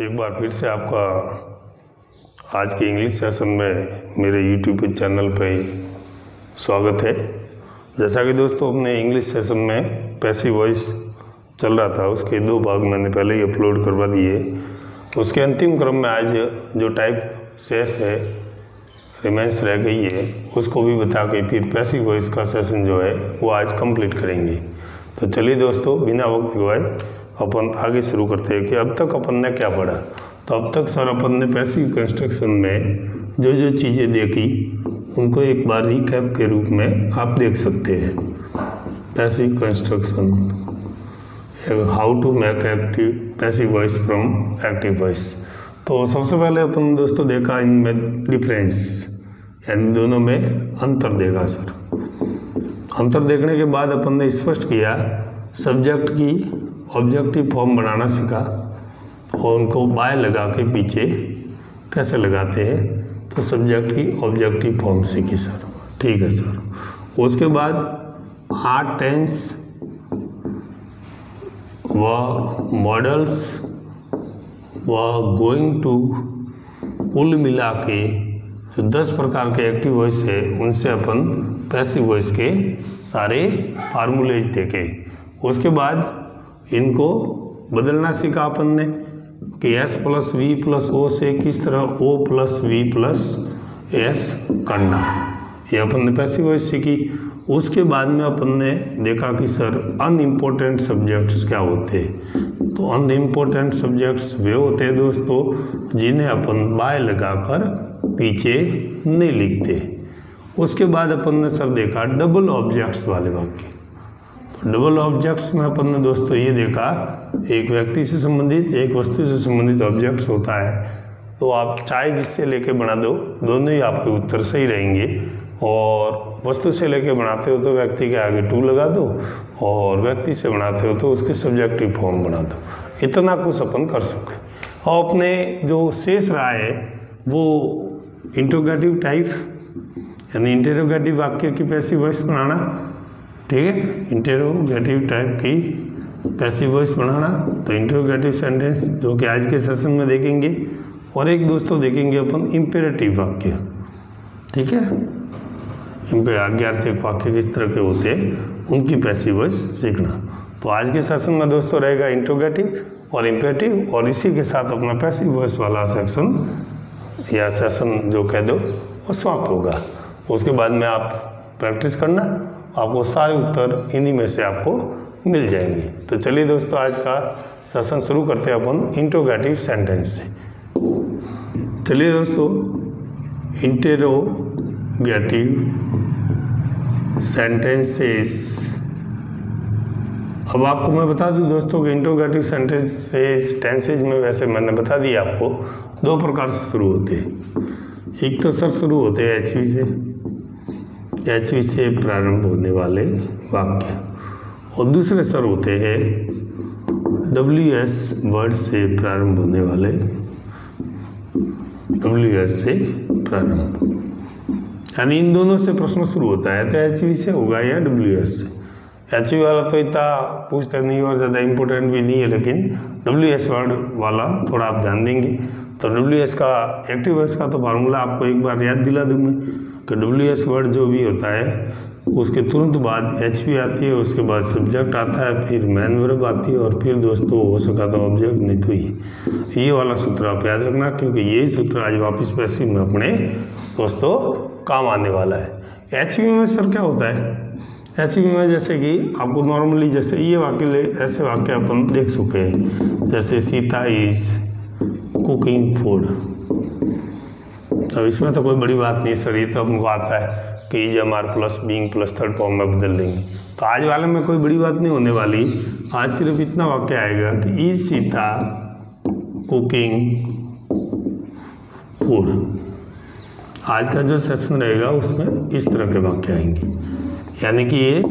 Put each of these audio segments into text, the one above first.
एक बार फिर से आपका आज के इंग्लिश सेशन में मेरे यूट्यूब चैनल पे स्वागत है। जैसा कि दोस्तों, अपने इंग्लिश सेशन में पैसिव वॉइस चल रहा था, उसके दो भाग मैंने पहले ही अपलोड करवा दिए। उसके अंतिम क्रम में आज जो टाइप सेस है रिमेंस रह गई है, उसको भी बता के फिर पैसिव वॉइस का सेशन जो है, वो आज कंप्लीट करेंगे। तो चलिए दोस्तों, बिना वक्त गवाए अपन आगे शुरू करते हैं कि अब तक अपन ने क्या पढ़ा। तो अब तक सर अपन ने पैसिव कंस्ट्रक्शन में जो जो चीज़ें देखी, उनको एक बार रिकैप के रूप में आप देख सकते हैं। Passive construction how to make active passive voice from active voice तो सबसे पहले अपन दोस्तों देखा इनमें डिफरेंस यानी दोनों में अंतर देखा सर। अंतर देखने के बाद अपन ने स्पष्ट किया सब्जेक्ट की ऑब्जेक्टिव फॉर्म बनाना सीखा और उनको बाय लगा के पीछे कैसे लगाते हैं तो सब्जेक्ट की ऑब्जेक्टिव फॉर्म सीखी सर। ठीक है सर। उसके बाद आर्ट टेंस व मॉडल्स व गोइंग टू कुल मिला के जो दस प्रकार के एक्टिव वॉइस है, उनसे अपन पैसिव वॉइस के सारे फार्मूलेज देखे। उसके बाद इनको बदलना सीखा अपन ने कि S plus V plus O से किस तरह O plus V plus S करना ये अपन ने पैसिव वॉइस सीखी। उसके बाद में अपन ने देखा कि सर अनइम्पोर्टेंट सब्जेक्ट्स क्या होते तो अनइम्पोर्टेंट सब्जेक्ट्स वे होते हैं दोस्तों, जिन्हें अपन बाय लगाकर पीछे नहीं लिखते। उसके बाद अपन ने सर देखा डबल ऑब्जेक्ट्स वाले वाक्य। डबल ऑब्जेक्ट्स में अपन ने दोस्तों ये देखा, एक व्यक्ति से संबंधित, एक वस्तु से संबंधित ऑब्जेक्ट्स होता है। तो आप चाहे जिससे लेके बना दो, दोनों ही आपके उत्तर सही रहेंगे। और वस्तु से लेके बनाते हो तो व्यक्ति के आगे टू लगा दो, और व्यक्ति से बनाते हो तो उसके सब्जेक्टिव फॉर्म बना दो। इतना कुछ अपन कर सके। और अपने जो शेष रहा है, वो इंट्रोगेटिव टाइप यानी इंटेरोगेटिव वाक्य की पैसिव वॉइस बनाना ठीक है इंटेरोगेटिव टाइप की पैसिव वॉइस बनाना तो इंटेरोगेटिव सेंटेंस जो कि आज के सेशन में देखेंगे, और एक दोस्तों देखेंगे अपन इम्पेरेटिव वाक्य। ठीक है? इम्पे आज्ञार्थक वाक्य किस तरह के होते हैं, उनकी पैसिव वॉइस सीखना। तो आज के सेशन में दोस्तों रहेगा इंट्रोगेटिव और इम्पेरेटिव और इसी के साथ अपना पैसिव वॉइस वाला सेक्शन या सेशन जो कह दो, वो समाप्त होगा। उसके बाद में आप प्रैक्टिस करना आपको सारे उत्तर इन्हीं में से आपको मिल जाएँगे। तो चलिए दोस्तों, आज का सेशन शुरू करते हैं अपन इंट्रोगेटिव सेंटेंस से। चलिए दोस्तों इंटेरोगेटिव सेंटेंसेस अब आपको मैं बता दूँ दोस्तों कि इंट्रोगेटिव सेंटेंसेस टेंसेज में वैसे मैंने बता दिया आपको, दो प्रकार से शुरू होते हैं। एक तो सर शुरू होते हैं एच से एच से प्रारंभ होने वाले वाक्य। और दूसरे सर होते हैं डब्ल्यू एस वर्ड से प्रारंभ होने वाले। डब्ल्यू एस से प्रारंभ। यानी इन दोनों से प्रश्न शुरू होता है तो एच वी से होगा या डब्ल्यू एस से एच वी वाला तो इतना पूछते नहीं और ज़्यादा इम्पोर्टेंट भी नहीं है, लेकिन डब्ल्यू एस वर्ड वाला थोड़ा आप ध्यान देंगे। तो डब्ल्यू एस का एक्टिव एस का तो फार्मूला आपको एक बार याद दिला दूँ मैं कि डब्ल्यू एस वर्ड जो भी होता है, उसके तुरंत बाद एच पी आती है, उसके बाद सब्जेक्ट आता है, फिर मैन वर्ब आती है और फिर दोस्तों हो सका तो ऑब्जेक्ट नहीं तो ये। ये वाला सूत्र आप याद रखना, क्योंकि यही सूत्र आज वापस पैसिव में अपने दोस्तों काम आने वाला है। एच में सर क्या होता है? एच में जैसे कि आपको नॉर्मली जैसे ये वाक्य ले, ऐसे वाक्य अपन देख चुके हैं। जैसे सीता इज़ कुकिंग फ़ूड अब इसमें तो कोई बड़ी बात नहीं, सर, ये तो हमको आता है कि is am are plus being plus third form में बदल देंगे। तो आज वाले में कोई बड़ी बात नहीं होने वाली। आज सिर्फ़ इतना वाक्य आएगा कि इज़ सीता कुकिंग फ़ूड आज का जो सेशन रहेगा, उसमें इस तरह के वाक्य आएँगे। यानी कि ये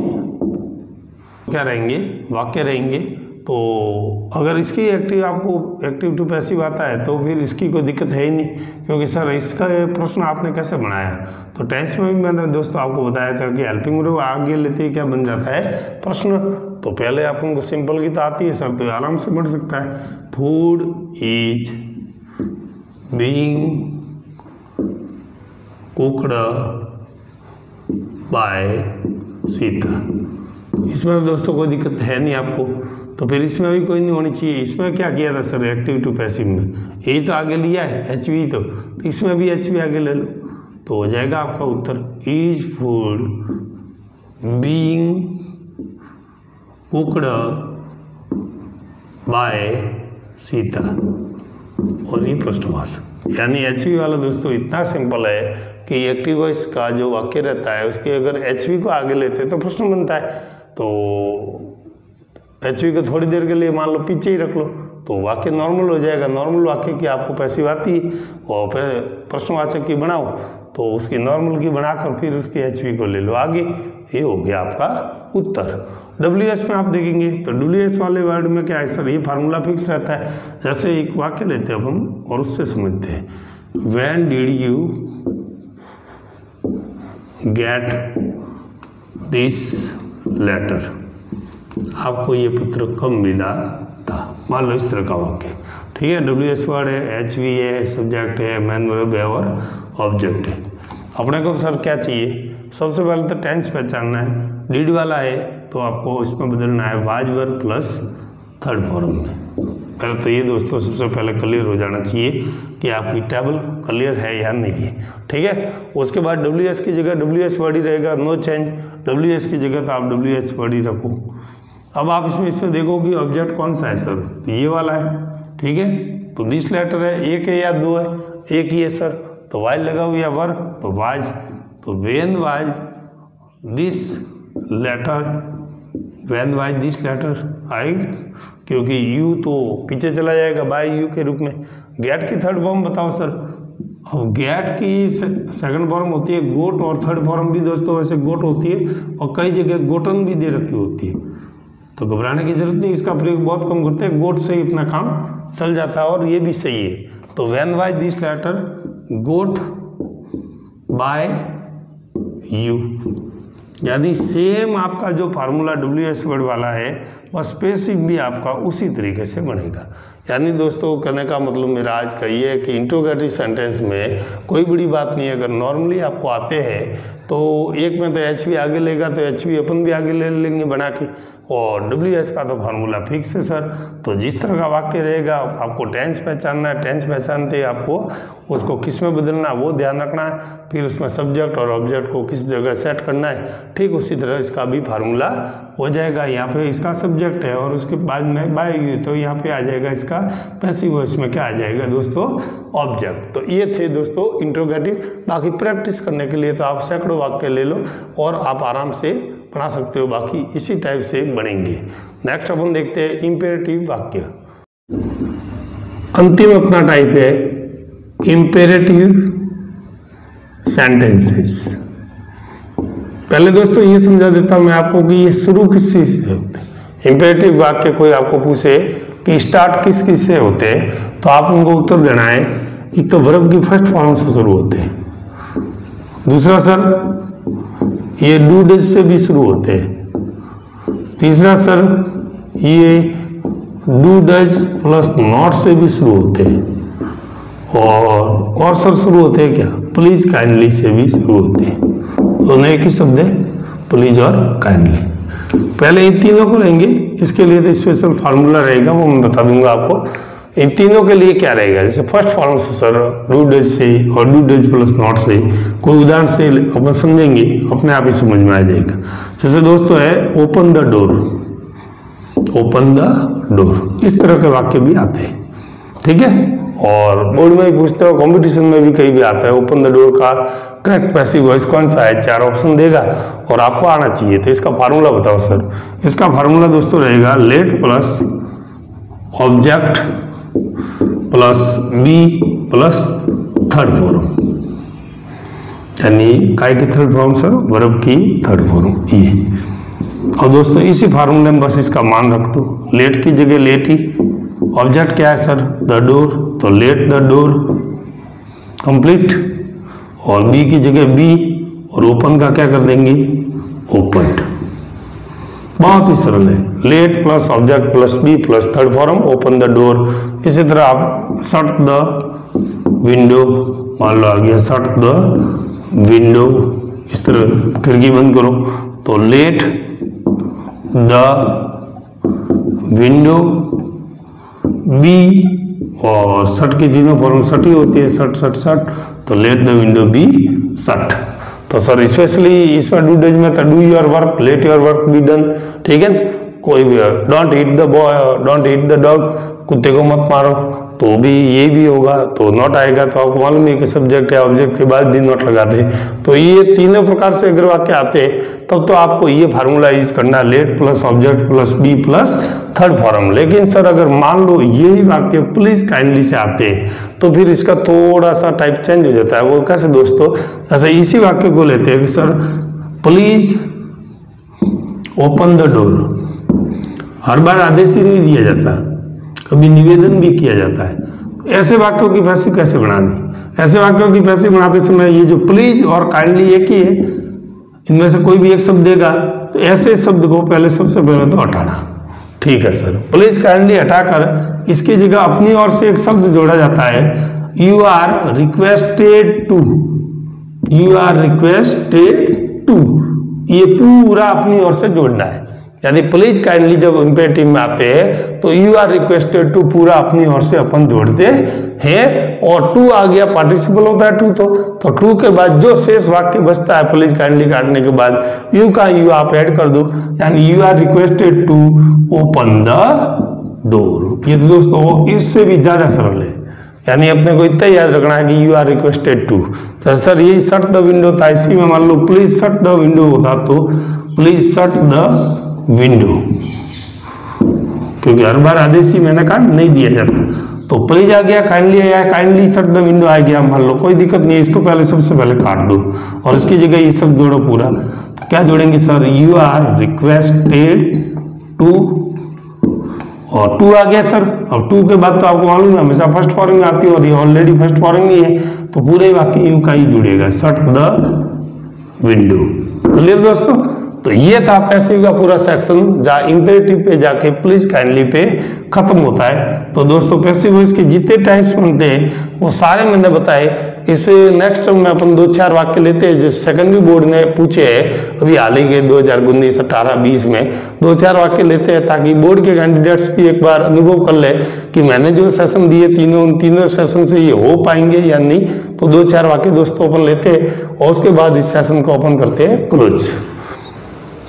क्या रहेंगे? वाक्य रहेंगे। तो अगर इसकी एक्टिव आपको एक्टिव टू पैसिव आता है तो फिर इसकी कोई दिक्कत है ही नहीं। क्योंकि सर, इसका प्रश्न आपने कैसे बनाया? तो टेंस में भी मैंने दोस्तों आपको बताया था कि हेल्पिंग वर्ब आगे लेते क्या बन जाता है? प्रश्न। तो पहले आप उनको सिंपल की तो आती है, सर तो आराम से बढ़ सकता है। Food is being cooked by Sita इसमें दोस्तों कोई दिक्कत है नहीं आपको? तो फिर इसमें भी कोई नहीं होनी चाहिए। इसमें क्या किया था सर एक्टिव टू पैसिव में? यही तो आगे लिया है एच वी तो। इसमें भी एच वी आगे ले लो। तो हो जाएगा आपका उत्तर is food being cooked by Sita और ये प्रश्नवाचक यानी एचवी वाला दोस्तों, इतना सिंपल है कि एक्टिव वॉइस का जो वाक्य रहता है, उसके अगर एचवी को आगे लेते हैं तो प्रश्न बनता है। तो एचवी को थोड़ी देर के लिए मान लो पीछे ही रख लो तो वाक्य नॉर्मल हो जाएगा। नॉर्मल वाक्य की आपको पैसी आती है और प्रश्नवाचक की बनाओ तो उसकी नॉर्मल की बनाकर फिर उसकी एचवी को ले लो। आगे ये हो गया आपका उत्तर। डब्ल्यू में आप देखेंगे तो डब्ल्यू वाले वर्ड में क्या है सर? ये फार्मूला फिक्स रहता है। जैसे एक वाक्य लेते हैं अब हम और उससे समझते हैं। When did you get this letter आपको ये पत्र कब मिला? था मान लो इस तरह का वाक्य। ठीक है डब्ल्यू एस वर्ड है एच वी है सब्जेक्ट है मैन वर्ब है और ऑब्जेक्ट है। अपने को सर क्या चाहिए? सबसे पहले तो टेंस पहचानना है। डीड वाला है तो आपको इसमें बदलना है was verb plus third form में। पहले तो ये दोस्तों सबसे पहले क्लियर हो जाना चाहिए कि आपकी टेबल क्लियर है या नहीं है। ठीक है, उसके बाद डब्ल्यू एस की जगह डब्ल्यू एस वर्ड ही रहेगा नो चेंज डब्ल्यू एस की जगह तो आप डब्ल्यू एस वर्ड ही रखो। अब आप इसमें इसमें देखो कि ऑब्जेक्ट कौन सा है सर तो ये वाला है, ठीक है? तो दिस लेटर है, एक है या दो है? एक ही है सर तो वाज लगा हुआ या वर्क तो वाज तो when was this letter when was this letter आएगा क्योंकि यू तो पीछे चला जाएगा बाय यू के रूप में। गेट की थर्ड फॉर्म बताओ सर अब गेट की सेकंड फॉर्म होती है गोट और थर्ड फॉर्म भी दोस्तों वैसे गोट होती है, और कई जगह गोटन भी दे रखी होती है। तो घबराने की ज़रूरत नहीं, इसका प्रयोग बहुत कम करते हैं। गोट से ही अपना काम चल जाता है और ये भी सही है। तो when why this letter got by you यानी सेम आपका जो फार्मूला डब्ल्यू एस वर्ड वाला है, वह स्पेसिक भी आपका उसी तरीके से बनेगा। यानी दोस्तों, कहने का मतलब मेरा आज का ये है कि इंट्रोगेटिव सेंटेंस में कोई बड़ी बात नहीं है। अगर नॉर्मली आपको आते हैं तो एक में तो एच आगे लेगा तो एच अपन भी आगे ले लेंगे बना के। और डब्ल्यू एस का तो फार्मूला फिक्स है सर तो जिस तरह का वाक्य रहेगा, आपको टेंस पहचानना है टेंस पहचानते ही आपको उसको किसमें बदलना है, वो ध्यान रखना है। फिर उसमें सब्जेक्ट और ऑब्जेक्ट को किस जगह सेट करना है, ठीक उसी तरह इसका भी फार्मूला हो जाएगा। यहाँ पे इसका सब्जेक्ट है और उसके बाद में बाय यू तो यहाँ पे आ जाएगा इसका पैसिव इसमें क्या आ जाएगा दोस्तों? ऑब्जेक्ट तो ये थे दोस्तों इंट्रोगेटिव बाकी प्रैक्टिस करने के लिए तो आप सैकड़ों वाक्य ले लो और आप आराम से बना सकते हो, बाकी इसी टाइप से बनेंगे। नेक्स्ट अपन देखते हैं इंपेरेटिव वाक्य। अंतिम अपना टाइप है इंपेरेटिव सेंटेंसेस पहले दोस्तों ये समझा देता हूँ मैं आपको कि ये शुरू किस चीज़ से होते इंपेरेटिव वाक्य कोई आपको पूछे कि स्टार्ट किस किस से होते तो आप उनको उत्तर देना है। एक तो वर्ब की फ़र्स्ट फॉर्म से शुरू होते हैं। दूसरा सर ये डू डज से भी शुरू होते हैं। तीसरा सर, ये डू डज प्लस नॉट से भी शुरू होते हैं। और और सर शुरू होते हैं क्या? प्लीज़ काइंडली से भी शुरू होते हैं। दोनों एक ही शब्द है प्लीज़ और काइंडली पहले इन तीनों को लेंगे, इसके लिए तो स्पेशल फार्मूला रहेगा, वो मैं बता दूँगा आपको। इन तीनों के लिए क्या रहेगा? जैसे फ़र्स्ट फॉर्म से सर डू डज से और डू डज प्लस नॉट से कोई उदाहरण से अपन समझेंगे, अपने आप ही समझ में आ जाएगा। जैसे दोस्तों है open the door open the door इस तरह के वाक्य भी आते हैं। ठीक है? और बोर्ड में भी पूछते हो कंपटीशन में भी कहीं भी आता है ओपन द डोर का करेक्ट पैसिव वॉइस कौन सा है? चार ऑप्शन देगा और आपको आना चाहिए। तो इसका फार्मूला बताओ सर इसका फार्मूला दोस्तों रहेगा let plus object plus be plus third form यानी काय की थर्ड फॉर्म सर वर्ब की थर्ड फॉर्म ये और दोस्तों, इसी फार्मूले में बस इसका मान रख दो। लेट की जगह लेट ही। ऑब्जेक्ट क्या है सर द डोर तो लेट द डोर कंप्लीट और बी की जगह बी और ओपन का क्या कर देंगे? ओपन बहुत ही सरल है। Let plus object plus be plus third form open the door इसी तरह आप शट द विंडो मान लो आ गया शट द विंडो इस तरह खिड़की बंद करो। तो लेट द विंडो बी और सट की तीनों फॉर्म सट ही होती है। सट सट सट तो let the window be shut तो सर स्पेशली इसमें डू डेज़ में तो do your work let your work be done ठीक है? कोई भी don't hit the boy don't hit the dog कुत्ते को मत मारो। तो भी ये भी होगा तो नॉट आएगा। तो आपको मालूम है कि सब्जेक्ट या ऑब्जेक्ट के बाद दिन नॉट लगाते तो ये तीनों प्रकार से अगर वाक्य आते तब तो आपको ये फार्मूला यूज़ करना। Let plus object plus be plus third form लेकिन सर अगर मान लो यही वाक्य प्लीज़ काइंडली से आते तो फिर इसका थोड़ा सा टाइप चेंज हो जाता है। वो कैसे दोस्तों? जैसे इसी वाक्य को लेते हैं कि sir please open the door हर बार आदेश ही नहीं दिया जाता। कभी निवेदन भी किया जाता है। ऐसे वाक्यों की पैसे कैसे बनानी? ऐसे वाक्यों की पैसे बनाते समय ये जो प्लीज़ और काइंडली एक ही है, इनमें से कोई भी एक शब्द देगा तो ऐसे शब्द को पहले सबसे पहले तो हटाना। ठीक है सर। प्लीज़ काइंडली हटाकर इसकी जगह अपनी ओर से एक शब्द जोड़ा जाता है। You are requested to you are requested to ये पूरा अपनी ओर से जोड़ना है। यानी प्लीज़ काइंडली जब इंपेटिव में आते हैं तो यू आर रिक्वेस्टेड टू पूरा अपनी ओर से अपन जोड़ते हैं और टू आ गया पार्टिसिपल होता है टू तो। तो टू के बाद जो शेष वाक्य बचता है प्लीज़ काइंडली काटने के बाद यू का यू आप ऐड कर दो। यानी you are requested to open the door ये तो दोस्तों, इससे भी ज़्यादा सरल है। यानी अपने को इतना याद रखना है कि यू आर रिक्वेस्टेड टू तो सर, ये शट द विंडो था, इसी में मान लो प्लीज़ शट द विंडो होता तो प्लीज़ शट द विंडो क्योंकि हर बार आदेश ही मैंने कहा नहीं दिया जाता। तो प्लीज़ आ गया काइंडली आया काइंडली शट द विंडो आ गया, मान लो, कोई दिक्कत नहीं इसको पहले सबसे पहले काट दो। और इसकी जगह ये सब जोड़ो पूरा। तो क्या जोड़ेंगे sir? You are requested to और टू आ गया सर और टू के बाद तो आपको मालूम है, हमेशा फ़र्स्ट फॉर्म में आती है और ये ऑलरेडी फ़र्स्ट फॉर्म में है। तो पूरे वाक्य यू का ही जुड़ेगा शट द विंडो क्लियर दोस्तों? तो ये था पैसिव का पूरा सेक्शन जहाँ इंपेरेटिव पे जाके प्लीज़ काइंडली पे खत्म होता है। तो दोस्तों पैसिव वॉइस के जितने टाइप्स बनते हैं, वो सारे मैंने बताए। इस नेक्स्ट में अपन दो चार वाक्य लेते हैं, जो सेकेंडरी बोर्ड ने पूछे हैं। अभी हाल ही के दो हज़ार उन्नीस, अठारह, बीस में दो चार वाक्य लेते हैं, ताकि बोर्ड के कैंडिडेट्स भी एक बार अनुभव कर ले कि मैंने जो सेशन दिए तीनों, उन तीनों सेशन से ये हो पाएँगे या नहीं। तो दो चार वाक्य दोस्तों अपन लेते हैं, और उसके बाद इस सेशन को ओपन करते हैं क्लोज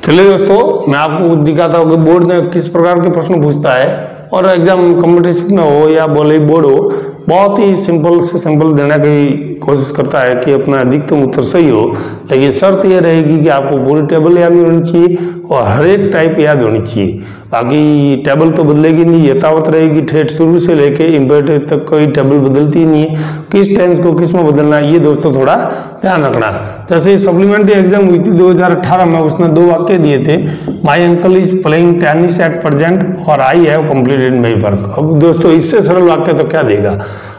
चलिए दोस्तों, मैं आपको दिखाता हूँ कि बोर्ड ने किस प्रकार के प्रश्न पूछता है, और एग्ज़ाम कंपटीशन में हो या बोले बोर्ड हो बहुत ही सिंपल से सिंपल देने की कोशिश करता है कि अपना अधिकतम उत्तर सही हो, लेकिन शर्त यह रहेगी कि आपको पूरी टेबल याद होनी चाहिए और हर एक टाइप याद होनी चाहिए। बाकी टेबल तो बदलेगी नहीं, यथावत रहेगी, ठेठ शुरू से लेके इम्पेटिव तक कोई टेबल बदलती नहीं है। किस टेंस को किसमें बदलना है, ये दोस्तों थोड़ा ध्यान रखना। जैसे सप्लीमेंट्री एग्ज़ाम हुई थी 2018 में, उसने दो वाक्य दिए थे my uncle is playing tennis at present और I have completed my work अब दोस्तों, इससे सरल वाक्य तो क्या देगा?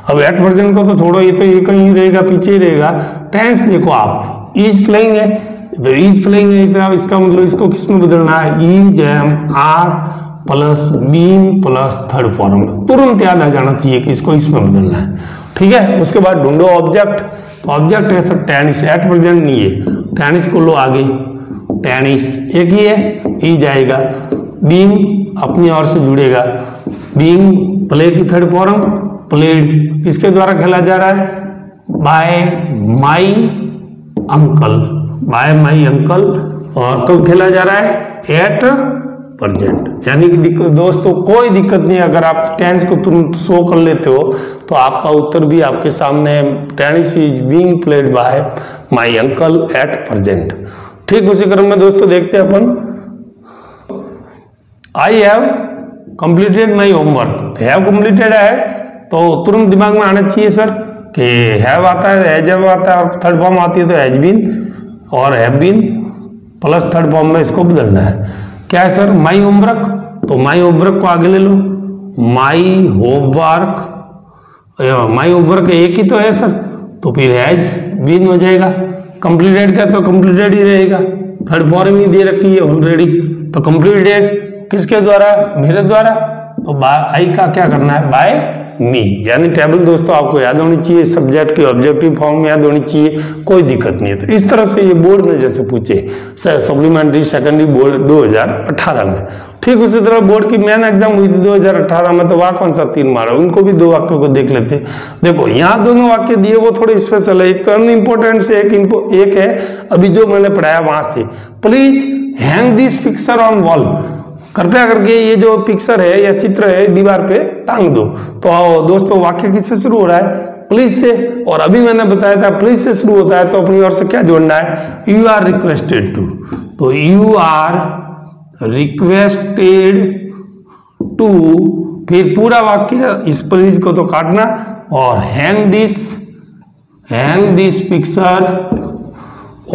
अब एट प्रेजेंट को तो छोड़ो, ये तो ये कहीं रहेगा, पीछे ही रहेगा। टेंस देखो आप इज़ प्लेइंग है तो इज़ फ्लाइंग है इसका मतलब इसको किसमें बदलना है? Is am are plus been plus third form तुरंत याद आ जाना चाहिए कि इसको इसमें बदलना है। ठीक है? उसके बाद ढूंढो ऑब्जेक्ट तो ऑब्जेक्ट है सर टेनिस एट प्रेजेंट नहीं है। टेनिस को लो आगे। टेनिस एक ही है ई जाएगा। बीन अपनी ओर से जुड़ेगा। बीन प्ले की थर्ड फॉर्म प्लेड किसके द्वारा खेला जा रहा है? By my uncle by my uncle और कब खेला जा रहा है एट प्रजेंट यानी कि दोस्तों, कोई दिक्कत नहीं अगर आप टेंस को तुरंत शो कर लेते हो तो आपका उत्तर भी आपके सामने tennis is being played by my uncle at present ठीक, उसी क्रम में दोस्तों देखते हैं अपन। I have completed my homework have completed है तो तुरंत दिमाग में आना चाहिए सर कि हैव आता है एज हैव आता है थर्ड फॉर्म आती है तो हैज़ बीन और have been plus third form में इसको बदलना है। क्या है सर? My homework? तो माई होमवर्क को आगे ले लो। माई होमवर्क माई होमवर्क एक ही तो है सर। तो फिर हैज़ बीन हो जाएगा। कंप्लीटेड का तो कंप्लीटेड ही रहेगा। थर्ड फॉर्म ही दे रखी है ऑलरेडी तो कंप्लीटेड किसके द्वारा? मेरे द्वारा। तो आई का क्या करना है? बाय मी यानी टेबल दोस्तों, आपको याद होनी चाहिए सब्जेक्ट की ऑब्जेक्टिव फॉर्म में याद होनी चाहिए, कोई दिक्कत नहीं है। तो इस तरह से ये बोर्ड ने जैसे पूछे सप्लीमेंट्री सेकेंडरी बोर्ड 2018 में। ठीक उसी तरह बोर्ड की मेन एग्ज़ाम हुई थी 2018 में तो वहाँ कौन सा तीन मारा? उनको भी दो वाक्यों को देख लेते। देखो, यहाँ दोनों वाक्य दिए, वो थोड़े स्पेशल है। एक तो अनइम्पोर्टेंट से, एक एक है। अभी जो मैंने पढ़ाया वहाँ से। Please hang this picture on wall कृपया करके ये जो पिक्चर है, या चित्र है, दीवार पे टांग दो। तो आओ दोस्तों, वाक्य किससे शुरू हो रहा है? प्लीज़ से। और अभी मैंने बताया था प्लीज़ से शुरू होता है तो अपनी ओर से क्या जोड़ना है? यू आर रिक्वेस्टेड टू तो यू आर रिक्वेस्टेड टू फिर पूरा वाक्य इस प्लीज़ को तो काटना। और hang this hang this picture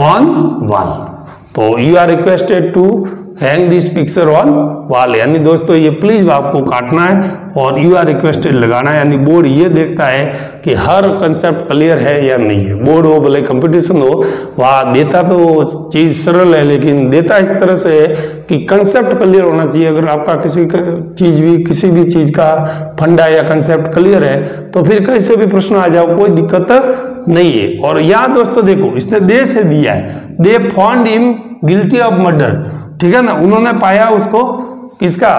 on wall तो you are requested to hang this picture on wall, यानी दोस्तों ये प्लीज़ आपको काटना है और यू आर रिक्वेस्टेड लगाना है। यानी बोर्ड ये देखता है कि हर कंसेप्ट क्लियर है या नहीं है। बोर्ड हो, भले कंपटीशन हो, वहाँ, देता तो चीज़ सरल है, लेकिन देता इस तरह से है कि कंसेप्ट क्लियर होना चाहिए। अगर आपका किसी चीज़ भी, किसी भी चीज़ का फंडा या कंसेप्ट क्लियर है तो फिर कैसे भी प्रश्न आ जाओ, कोई दिक्कत नहीं है। और यहाँ दोस्तों देखो, इसने दे से दिया है। They found him guilty of murder ठीक है ना? उन्होंने पाया उसको किसका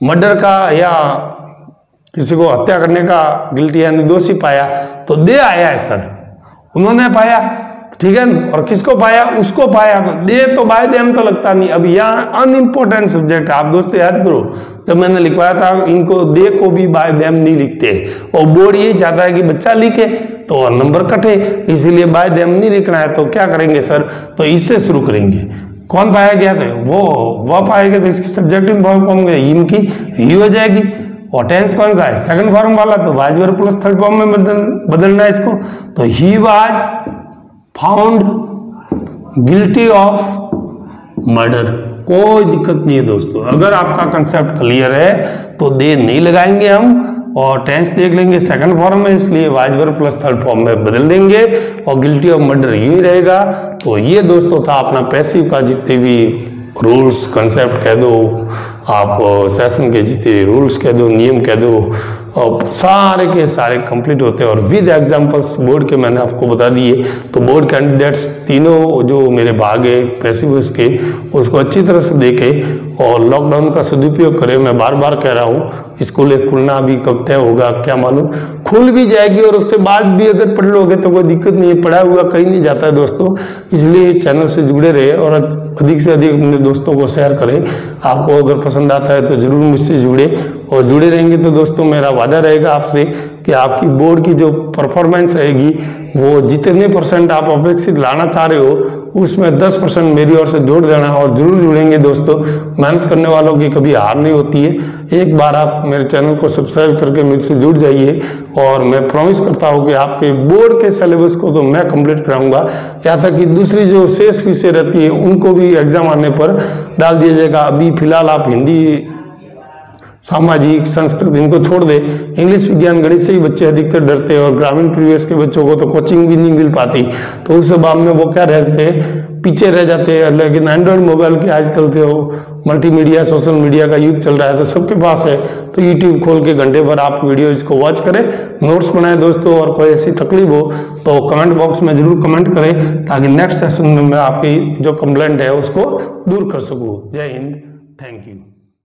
मर्डर का या किसी को हत्या करने का गिल्टी यानी दोषी पाया तो दे आया है सर। उन्होंने पाया, ठीक है ना? और किसको पाया? उसको पाया। तो दे तो बाय देम तो लगता नहीं। अब यहाँ अनइम्पोर्टेंट सब्जेक्ट है। आप दोस्तों याद करो जब मैंने लिखवाया था, इनको दे को भी बाय देम नहीं लिखते। और बोर्ड ये चाहता है कि बच्चा लिखे तो और नंबर कटे, इसीलिए बाय देम नहीं लिखना है तो क्या करेंगे सर? तो इससे शुरू करेंगे। कौन पाया गया था? वो, वह पाया गया था, इसकी सब्जेक्टिव फॉर्म कौन गया? इम की यू हो जाएगी। और टेंस कौन सा है? सेकंड फॉर्म वाला तो वाज प्लस थर्ड फॉर्म में बदल, बदलना है इसको। तो he was found guilty of murder कोई दिक्कत नहीं है दोस्तों। अगर आपका कंसेप्ट क्लियर है तो दे नहीं लगाएँगे हम और टेंस देख लेंगे सेकंड फॉर्म में, इसलिए वाइजवर प्लस थर्ड फॉर्म में बदल देंगे और गिल्टी ऑफ़ मर्डर यू ही रहेगा। तो ये दोस्तों था अपना पैसिव का जितने भी रूल्स कंसेप्ट कह दो, आप सेशन के जितने रूल्स कह दो, नियम कह दो। और सारे के सारे कंप्लीट होते हैं। और विद एग्जांपल्स बोर्ड के मैंने आपको बता दिए। तो बोर्ड कैंडिडेट्स तीनों जो मेरे भाग है पैसिव के, उसको अच्छी तरह से देखे और लॉकडाउन का सदुपयोग करें। मैं बार बार कह रहा हूँ स्कूल एक खुलना भी कब तय होगा, क्या मालूम? खुल भी जाएगी और उसके बाद भी अगर पढ़ लोगे तो कोई दिक्कत नहीं है। पढ़ा हुआ कहीं नहीं जाता है दोस्तों। इसलिए चैनल से जुड़े रहे और अधिक से अधिक अपने दोस्तों को शेयर करें। आपको अगर पसंद आता है तो ज़रूर मुझसे जुड़े। और जुड़े रहेंगे तो दोस्तों मेरा वादा रहेगा आपसे कि आपकी बोर्ड की जो परफॉर्मेंस रहेगी, वो जितने परसेंट आप अपेक्षित लाना चाह रहे हो, उसमें 10 परसेंट मेरी ओर से जोड़ देना और ज़रूर जुड़ेंगे दोस्तों। मेहनत करने वालों की कभी हार नहीं होती है। एक बार आप मेरे चैनल को सब्सक्राइब करके मुझसे जुड़ जाइए और मैं प्रॉमिस करता हूँ कि आपके बोर्ड के सिलेबस को तो मैं कंप्लीट कराऊँगा। यहाँ तक कि दूसरी जो शेष विषय रहती है, उनको भी एग्ज़ाम आने पर डाल दिया जाएगा। अभी फ़िलहाल आप हिंदी सामाजिक, संस्कृत, इनको छोड़ दे। इंग्लिश विज्ञान, गणित से ही बच्चे अधिकतर डरते हैं और ग्रामीण परिवेश के बच्चों को तो कोचिंग भी नहीं मिल पाती। तो उस बाद में वो क्या रहते पीछे रह जाते हैं। लेकिन एंड्रॉयड मोबाइल के आजकल तो मल्टीमीडिया सोशल मीडिया का युग चल रहा है तो सबके पास है। तो यूट्यूब खोल के घंटे भर आप वीडियो इसको वॉच करें नोट्स बनाए दोस्तों, और कोई ऐसी तकलीफ़ हो तो कमेंट बॉक्स में ज़रूर कमेंट करें, ताकि नेक्स्ट सेशन में मैं आपकी जो कंप्लेंट है उसको दूर कर सकूँ। जय हिंद। Thank you